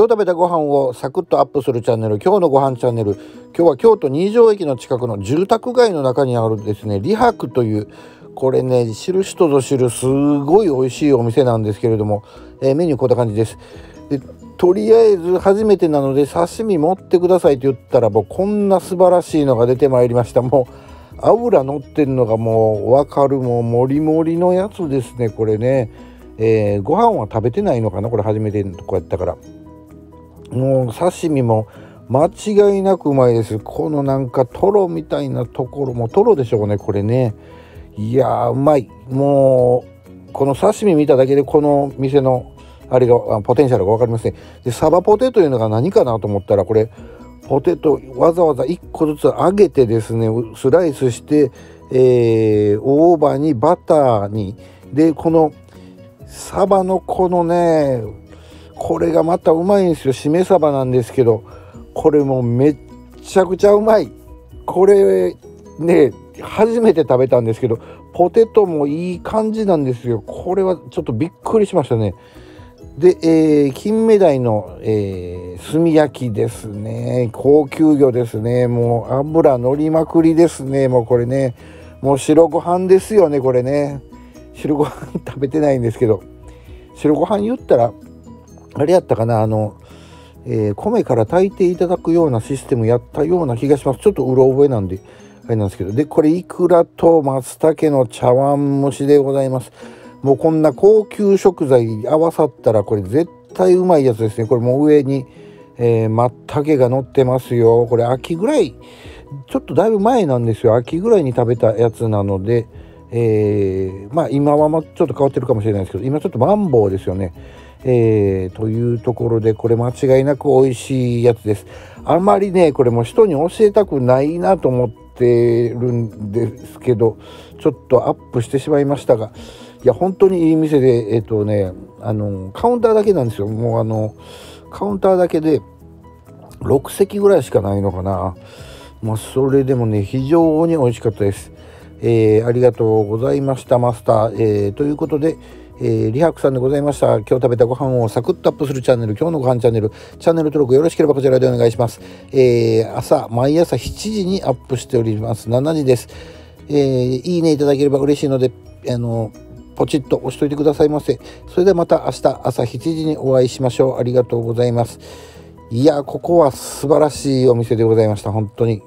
今日食べたご飯をサクッとアップするチャンネル今日のご飯チャンネル。今日は京都二条駅の近くの住宅街の中にあるですね李白というこれね知る人ぞ知るすごい美味しいお店なんですけれども、えー、メニューこんな感じです。でとりあえず初めてなので刺身持ってくださいって言ったらもうこんな素晴らしいのが出てまいりました。もう油乗ってるのがもう分かるもうもりもりのやつですねこれね。えー、ご飯は食べてないのかなこれ初めてのとこやったから。もう刺身も間違いなくうまいです。このなんかトロみたいなところもトロでしょうねこれね。いやうまい。もうこの刺身見ただけでこの店のあれがポテンシャルが分かりますねでサバポテというのが何かなと思ったらこれポテトわざわざ1個ずつ揚げてですねスライスして、えー、大葉にバターに。でこのサバのこのねこれがまたうまいんですよ。しめ鯖なんですけどこれもめっちゃくちゃうまい。これね初めて食べたんですけどポテトもいい感じなんですよ。これはちょっとびっくりしましたね。で、えー、金目鯛の、えー、炭焼きですね。高級魚ですね。もう油乗りまくりですね。もうこれね。もう白ご飯ですよねこれね。白ご飯食べてないんですけど。白ご飯言ったらあれやったかなあの、えー、米から炊いていただくようなシステムやったような気がします。ちょっとうろ覚えなんであれなんですけど。でこれいくらと松茸の茶碗蒸しでございます。もうこんな高級食材合わさったらこれ絶対うまいやつですね。これもう上に、えー、松茸が乗ってますよ。これ秋ぐらいちょっとだいぶ前なんですよ。秋ぐらいに食べたやつなので。えー、まあ今はちょっと変わってるかもしれないですけど今ちょっとマンボウですよね。えー、というところでこれ間違いなく美味しいやつです。あんまりねこれも人に教えたくないなと思ってるんですけどちょっとアップしてしまいましたがいや本当にいい店でえっ、ー、とねあのカウンターだけなんですよもうあのカウンターだけで6席ぐらいしかないのかな。まあ、それでもね非常に美味しかったです。えー、ありがとうございましたマスター、えー、ということで、えー、リハクさんでございました。今日食べたご飯をサクッとアップするチャンネル。今日のご飯チャンネル。チャンネル登録よろしければこちらでお願いします、えー、朝毎朝7時にアップしております。7時です、え、いいねいただければ嬉しいのであのポチッと押しといてくださいませ。それではまた明日朝7時にお会いしましょう。ありがとうございます。いやここは素晴らしいお店でございました。本当に。